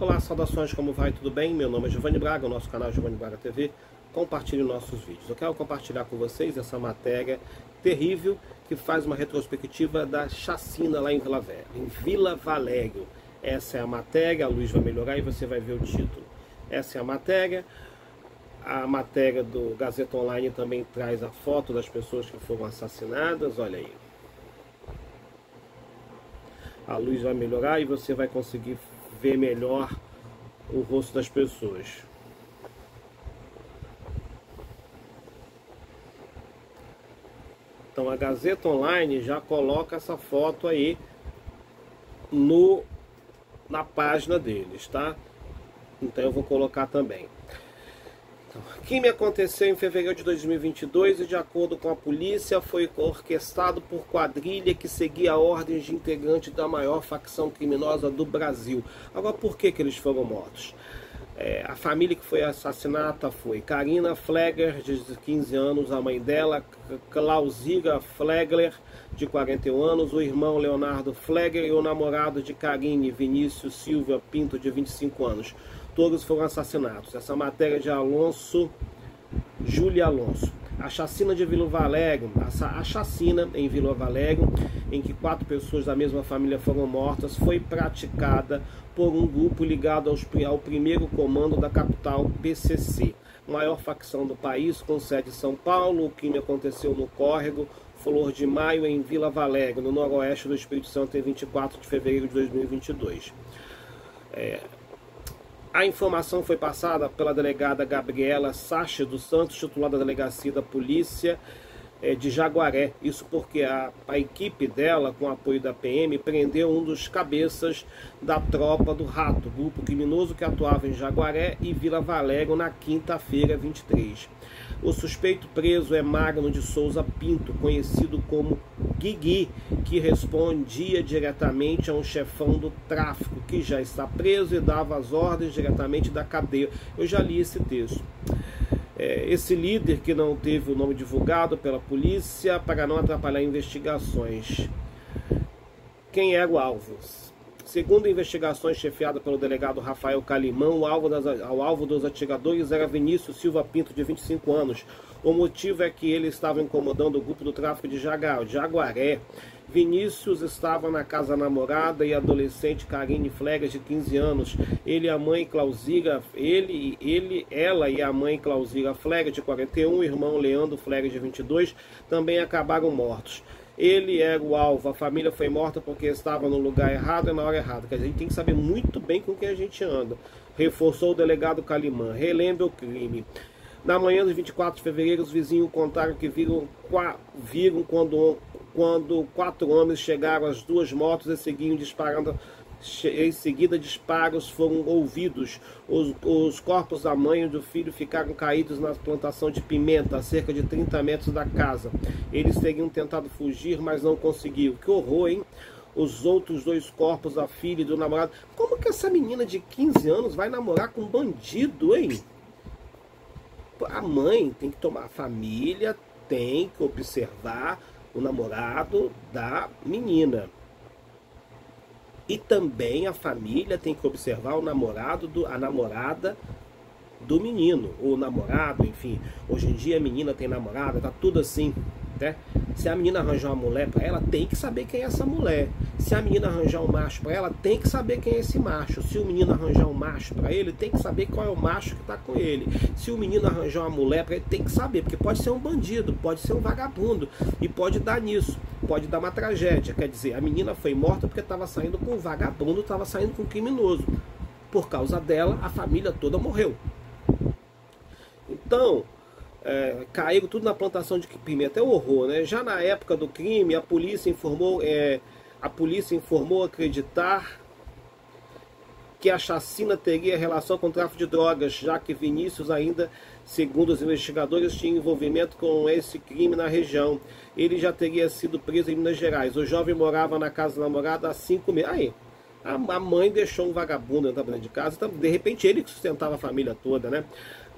Olá, saudações, como vai? Tudo bem? Meu nome é Giovanni Braga, o nosso canal é Giovanni Braga TV. Compartilhe nossos vídeos. Eu quero compartilhar com vocês essa matéria terrível que faz uma retrospectiva da chacina lá em Vila, Velha, em Vila Valério. Essa é a matéria, a luz vai melhorar e você vai ver o título. Essa é a matéria. A matéria do Gazeta Online também traz a foto das pessoas que foram assassinadas. Olha aí. A luz vai melhorar e você vai conseguir ver melhor o rosto das pessoas. Então a Gazeta Online já coloca essa foto aí no na página deles, tá? Então eu vou colocar também. Então, que me aconteceu em fevereiro de 2022 e, de acordo com a polícia, foi orquestrado por quadrilha que seguia ordens de integrantes da maior facção criminosa do Brasil. Agora, por que, que eles foram mortos? É, a família que foi assassinada foi Karina Flegler, de 15 anos, a mãe dela, Clausira Flegler, de 41 anos, o irmão Leonardo Flegler e o namorado de Karine, Vinícius Silva Pinto, de 25 anos todos foram assassinados. Essa matéria de Alonso, Júlia Alonso. A chacina de Vila Valério, a chacina em Vila Valério, em que quatro pessoas da mesma família foram mortas, foi praticada por um grupo ligado aos, ao primeiro comando da capital PCC, maior facção do país, com sede em São Paulo. O crime aconteceu no córrego Flor de Maio, em Vila Valério, no noroeste do Espírito Santo, em 24 de fevereiro de 2022. É, a informação foi passada pela delegada Gabriela Sacha dos Santos, titular da Delegacia da Polícia é, de Jaguaré. Isso porque a, a equipe dela, com apoio da PM, prendeu um dos cabeças da tropa do Rato, grupo criminoso que atuava em Jaguaré e Vila Valério na quinta-feira 23. O suspeito preso é Magno de Souza Pinto, conhecido como Guigui, que respondia diretamente a um chefão do tráfico, que já está preso e dava as ordens diretamente da cadeia. Eu já li esse texto. É, esse líder que não teve o nome divulgado pela polícia para não atrapalhar investigações. Quem era o alvo? Segundo investigações chefiadas pelo delegado Rafael Calimão, o alvo, das, o alvo dos atiradores era Vinícius Silva Pinto, de 25 anos. O motivo é que ele estava incomodando o grupo do tráfico de Jaguaré. Vinícius estava na casa namorada e adolescente Karine Flegas, de 15 anos. Ele a mãe Clausira, ele, ele, ela e a mãe Clausira Flegas, de 41, o irmão Leandro Flegas, de 22, também acabaram mortos ele era o alvo, a família foi morta porque estava no lugar errado e na hora errada. Quer dizer, a gente tem que saber muito bem com quem a gente anda. Reforçou o delegado Calimã. Relembra o crime. Na manhã do 24 de fevereiro, os vizinhos contaram que viram, viram quando, quando quatro homens chegaram às duas motos e seguiam disparando em seguida, disparos foram ouvidos. Os, os, corpos da mãe e do filho ficaram caídos na plantação de pimenta, a cerca de 30 metros da casa. Eles teriam tentado fugir, mas não conseguiram. Que horror, hein? Os outros dois corpos, a filha e do namorado. Como que essa menina de 15 anos vai namorar com um bandido, hein? A mãe tem que tomar, a família tem que observar o namorado da menina. E também a família tem que observar o namorado, do, a namorada do menino, ou namorado, enfim. Hoje em dia a menina tem namorada, tá tudo assim, né? Se a menina arranjar uma mulher para ela, tem que saber quem é essa mulher. Se a menina arranjar um macho para ela, tem que saber quem é esse macho. Se o menino arranjar um macho para ele, tem que saber qual é o macho que está com ele. Se o menino arranjar uma mulher para ele, tem que saber, porque pode ser um bandido, pode ser um vagabundo e pode dar nisso, pode dar uma tragédia. Quer dizer, a menina foi morta porque estava saindo com um vagabundo, estava saindo com um criminoso. Por causa dela, a família toda morreu. Então, é, caíram tudo na plantação de pimenta. É um horror, né? Já na época do crime, a polícia informou, é, a polícia informou acreditar que a chacina teria relação com o tráfico de drogas, já que Vinícius ainda, segundo os investigadores, tinha envolvimento com esse crime na região. Ele já teria sido preso em Minas Gerais. O jovem morava na casa da namorada há cinco meses. Aí, a mãe deixou um vagabundo entrar dentro de casa, então, de repente ele que sustentava a família toda, né?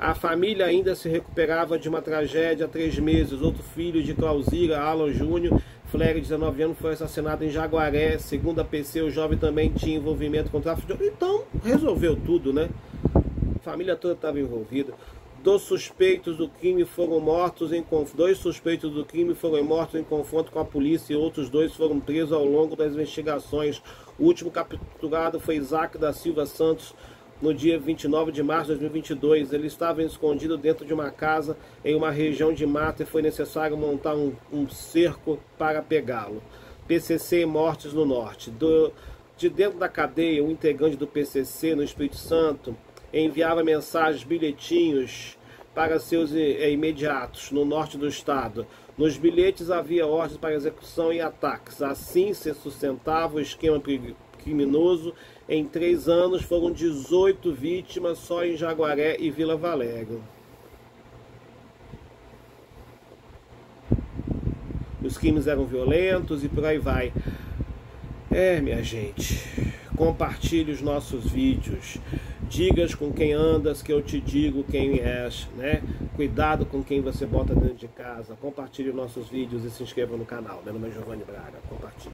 A família ainda se recuperava de uma tragédia há três meses. Outro filho de Clausira, Alan Júnior, Flery, 19 anos, foi assassinado em Jaguaré. Segundo a PC, o jovem também tinha envolvimento com tráfico de Então, resolveu tudo, né? A família toda estava envolvida. Dos suspeitos do crime foram mortos em dois suspeitos do crime foram mortos em confronto com a polícia e outros dois foram presos ao longo das investigações. O último capturado foi Isaac da Silva Santos, no dia 29 de março de 2022. Ele estava escondido dentro de uma casa em uma região de mata e foi necessário montar um, um cerco para pegá-lo. PCC e mortes no norte. Do, de dentro da cadeia, um integrante do PCC no Espírito Santo enviava mensagens, bilhetinhos para seus eh, imediatos no norte do estado. Nos bilhetes havia ordens para execução e ataques. Assim se sustentava o esquema criminoso. Em três anos foram 18 vítimas só em Jaguaré e Vila Valério. Os crimes eram violentos e por aí vai. É, minha gente, compartilhe os nossos vídeos. Digas com quem andas, que eu te digo quem és, né? Cuidado com quem você bota dentro de casa. Compartilhe nossos vídeos e se inscreva no canal. Meu nome é Giovanni Braga. Compartilhe.